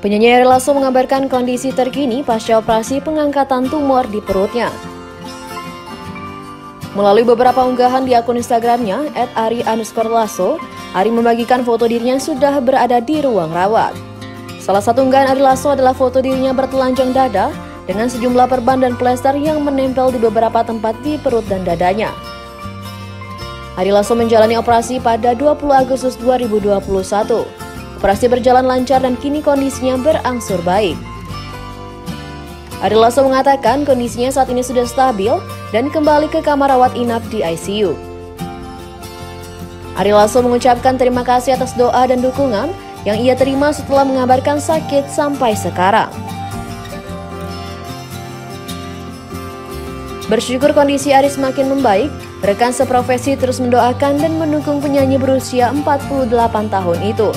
Penyanyi Ari Lasso mengabarkan kondisi terkini pasca operasi pengangkatan tumor di perutnya. Melalui beberapa unggahan di akun Instagramnya, @ari underscore lasso, Ari membagikan foto dirinya sudah berada di ruang rawat. Salah satu unggahan Ari Lasso adalah foto dirinya bertelanjang dada dengan sejumlah perban dan plester yang menempel di beberapa tempat di perut dan dadanya. Ari Lasso menjalani operasi pada 20 Agustus 2021. Operasi berjalan lancar dan kini kondisinya berangsur baik. Ari Lasso mengatakan kondisinya saat ini sudah stabil dan kembali ke kamar rawat inap di ICU. Ari Lasso mengucapkan terima kasih atas doa dan dukungan yang ia terima setelah mengabarkan sakit sampai sekarang. Bersyukur kondisi Ari semakin membaik, rekan seprofesi terus mendoakan dan mendukung penyanyi berusia 48 tahun itu.